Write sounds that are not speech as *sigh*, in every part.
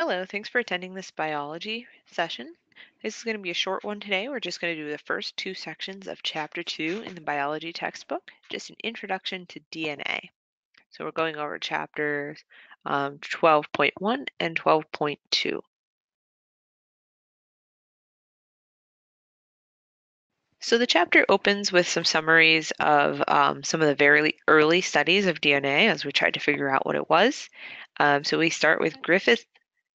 Hello, thanks for attending this biology session. This is going to be a short one today. We're just going to do the first two sections of chapter two in the biology textbook, just an introduction to DNA. So we're going over chapters um, 12.1 and 12.2. So the chapter opens with some summaries of um, some of the very early studies of DNA as we tried to figure out what it was. Um, so we start with Griffith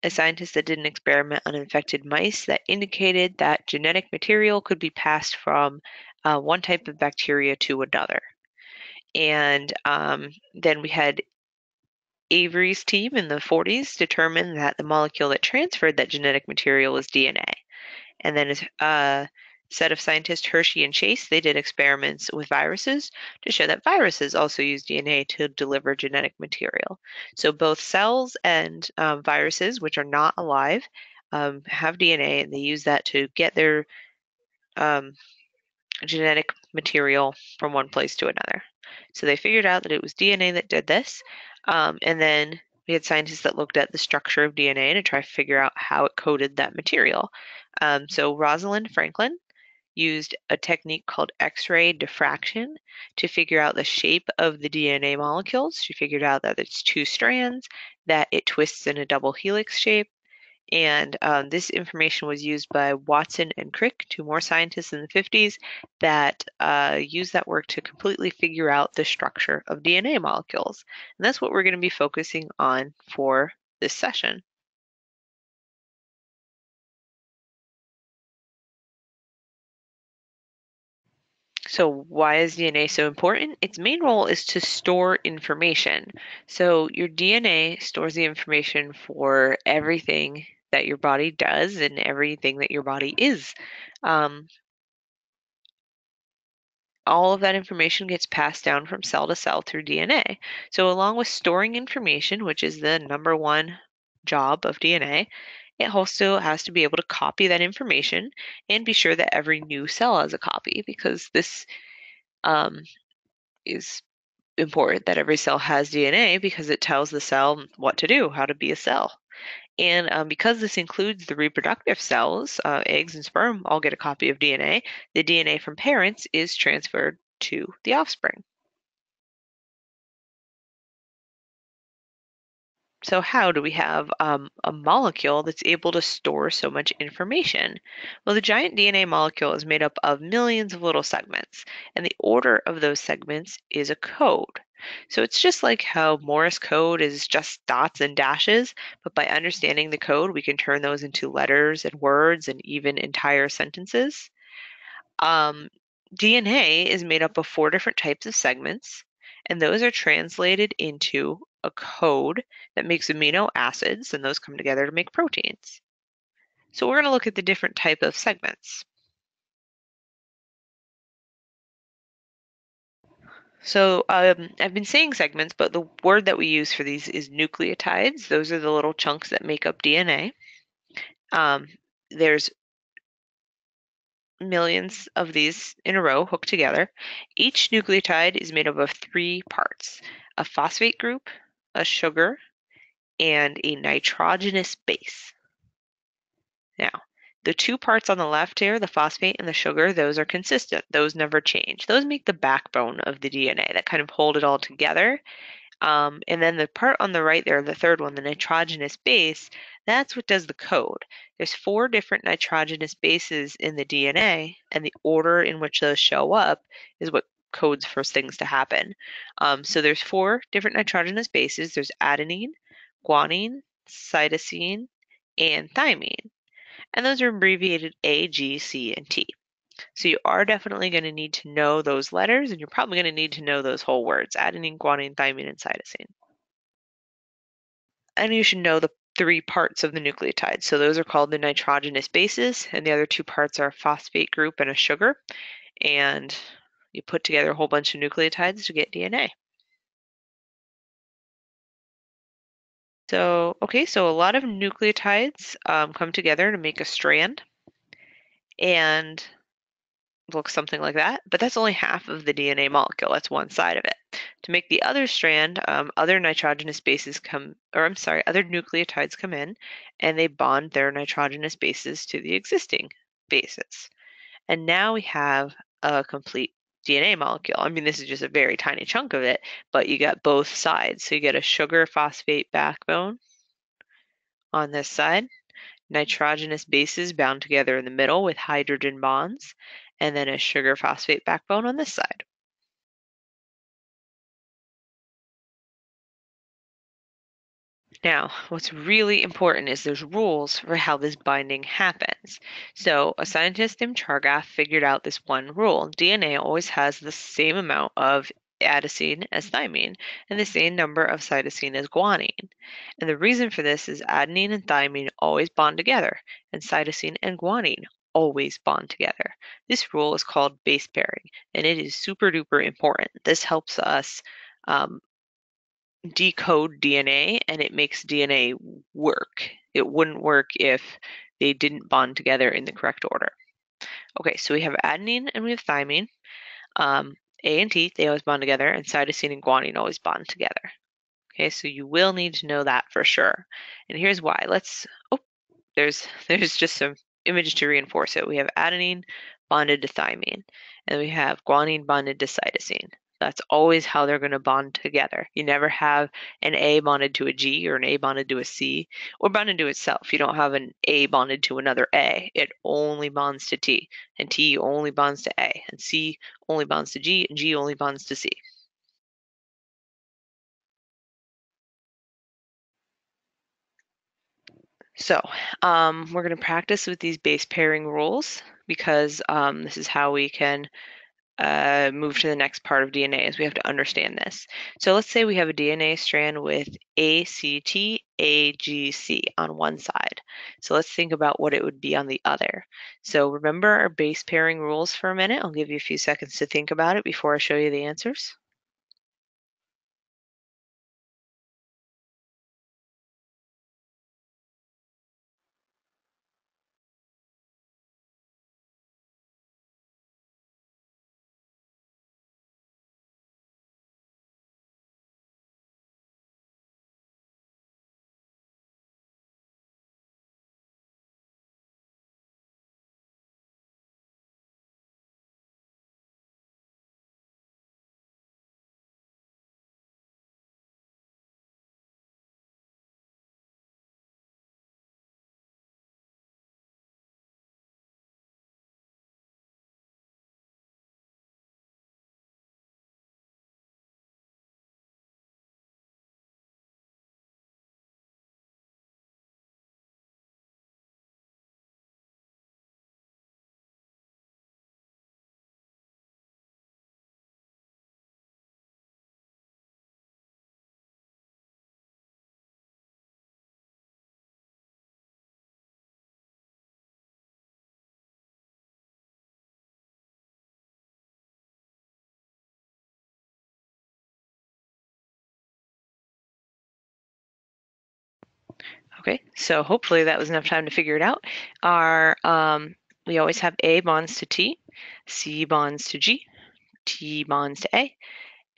a scientist that did an experiment on infected mice that indicated that genetic material could be passed from uh, one type of bacteria to another. And um, then we had Avery's team in the 40s determine that the molecule that transferred that genetic material was DNA. And then uh, set of scientists, Hershey and Chase, they did experiments with viruses to show that viruses also use DNA to deliver genetic material. So both cells and um, viruses, which are not alive, um, have DNA and they use that to get their um, genetic material from one place to another. So they figured out that it was DNA that did this. Um, and then we had scientists that looked at the structure of DNA to try to figure out how it coded that material. Um, so Rosalind Franklin used a technique called X-ray diffraction to figure out the shape of the DNA molecules. She figured out that it's two strands, that it twists in a double helix shape, and um, this information was used by Watson and Crick, two more scientists in the 50s, that uh, used that work to completely figure out the structure of DNA molecules. And that's what we're going to be focusing on for this session. So why is DNA so important? Its main role is to store information. So your DNA stores the information for everything that your body does and everything that your body is. Um, all of that information gets passed down from cell to cell through DNA. So along with storing information, which is the number one job of DNA, it also has to be able to copy that information and be sure that every new cell has a copy because this um, is important that every cell has DNA because it tells the cell what to do, how to be a cell. And um, because this includes the reproductive cells, uh, eggs and sperm all get a copy of DNA, the DNA from parents is transferred to the offspring. So how do we have um, a molecule that's able to store so much information? Well, the giant DNA molecule is made up of millions of little segments, and the order of those segments is a code. So it's just like how Morse code is just dots and dashes, but by understanding the code, we can turn those into letters and words and even entire sentences. Um, DNA is made up of four different types of segments, and those are translated into a code that makes amino acids, and those come together to make proteins. So we're going to look at the different type of segments. So um, I've been saying segments, but the word that we use for these is nucleotides. Those are the little chunks that make up DNA. Um, there's millions of these in a row hooked together. Each nucleotide is made up of three parts, a phosphate group, a sugar, and a nitrogenous base. Now, the two parts on the left here, the phosphate and the sugar, those are consistent. Those never change. Those make the backbone of the DNA that kind of hold it all together. Um, and then the part on the right there, the third one, the nitrogenous base, that's what does the code. There's four different nitrogenous bases in the DNA, and the order in which those show up is what codes for things to happen. Um, so there's four different nitrogenous bases. There's adenine, guanine, cytosine, and thymine. And those are abbreviated A, G, C, and T. So you are definitely going to need to know those letters, and you're probably going to need to know those whole words, adenine, guanine, thymine, and cytosine. And you should know the three parts of the nucleotide. So those are called the nitrogenous bases, and the other two parts are a phosphate group and a sugar. And you put together a whole bunch of nucleotides to get DNA. So, okay, so a lot of nucleotides um, come together to make a strand. And looks something like that, but that's only half of the DNA molecule. That's one side of it. To make the other strand, um, other nitrogenous bases come, or I'm sorry, other nucleotides come in and they bond their nitrogenous bases to the existing bases. And now we have a complete DNA molecule. I mean, this is just a very tiny chunk of it, but you got both sides. So you get a sugar phosphate backbone on this side, nitrogenous bases bound together in the middle with hydrogen bonds, and then a sugar phosphate backbone on this side. Now, what's really important is there's rules for how this binding happens. So a scientist named Chargaff figured out this one rule. DNA always has the same amount of adenosine as thymine and the same number of cytosine as guanine. And the reason for this is adenine and thymine always bond together, and cytosine and guanine always bond together. This rule is called base pairing, and it is super duper important. This helps us um, decode DNA and it makes DNA work. It wouldn't work if they didn't bond together in the correct order. Okay, so we have adenine and we have thymine. Um, A and T, they always bond together, and cytosine and guanine always bond together. Okay, so you will need to know that for sure. And here's why. Let's, oh, there's, *laughs* there's just some image to reinforce it. We have adenine bonded to thymine, and we have guanine bonded to cytosine. That's always how they're going to bond together. You never have an A bonded to a G or an A bonded to a C or bonded to itself. You don't have an A bonded to another A. It only bonds to T, and T only bonds to A, and C only bonds to G, and G only bonds to C. So um, we're going to practice with these base pairing rules because um, this is how we can uh, move to the next part of DNA is we have to understand this. So let's say we have a DNA strand with ACT, AGC on one side. So let's think about what it would be on the other. So remember our base pairing rules for a minute. I'll give you a few seconds to think about it before I show you the answers. Okay, so hopefully that was enough time to figure it out. Our um, we always have A bonds to T, C bonds to G, T bonds to A,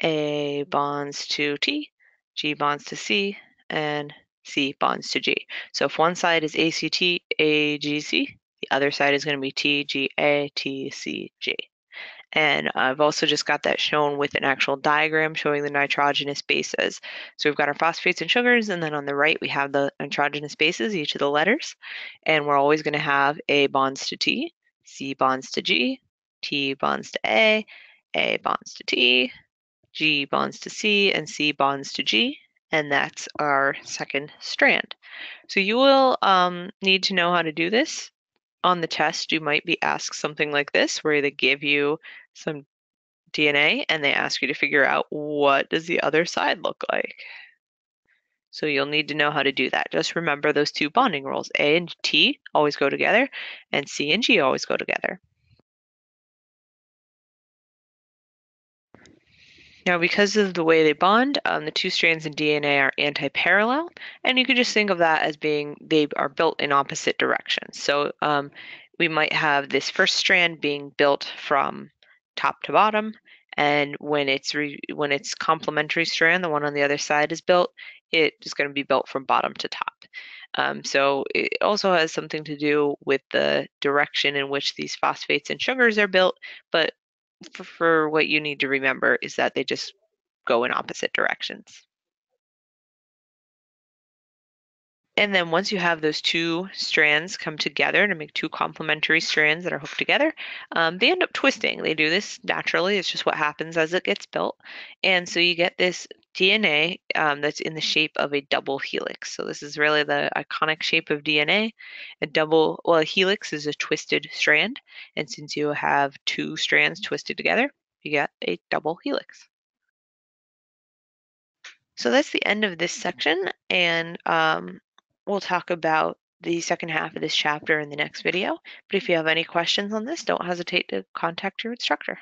A bonds to T, G bonds to C, and C bonds to G. So if one side is ACT, AGC, the other side is going to be TGA, TCG. And I've also just got that shown with an actual diagram showing the nitrogenous bases. So we've got our phosphates and sugars, and then on the right we have the nitrogenous bases, each of the letters. And we're always going to have A bonds to T, C bonds to G, T bonds to A, A bonds to T, G bonds to C, and C bonds to G. And that's our second strand. So you will um, need to know how to do this on the test, you might be asked something like this, where they give you some DNA and they ask you to figure out what does the other side look like. So you'll need to know how to do that. Just remember those two bonding rules. A and T always go together, and C and G always go together. Now, because of the way they bond, um, the two strands in DNA are anti-parallel, and you could just think of that as being they are built in opposite directions. So um, we might have this first strand being built from top to bottom, and when it's re- when its complementary strand, the one on the other side, is built, it is going to be built from bottom to top. Um, so it also has something to do with the direction in which these phosphates and sugars are built, but for, for what you need to remember is that they just go in opposite directions. And then once you have those two strands come together to make two complementary strands that are hooked together, um, they end up twisting. They do this naturally. It's just what happens as it gets built. And so you get this DNA um, that's in the shape of a double helix. So this is really the iconic shape of DNA. A double, well, a helix is a twisted strand. And since you have two strands twisted together, you get a double helix. So that's the end of this section. And um, We'll talk about the second half of this chapter in the next video. But if you have any questions on this, don't hesitate to contact your instructor.